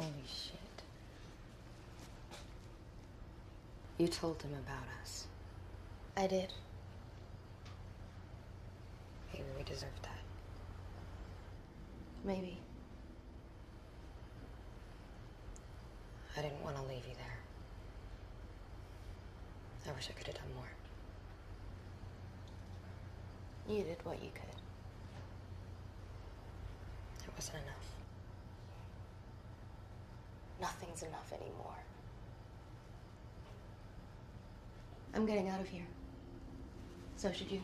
Holy shit. You told him about us. I did. Maybe we deserve that. Maybe. I didn't want to leave you there. I wish I could have done more. You did what you could. It wasn't enough. Nothing's enough anymore. I'm getting out of here. So should you.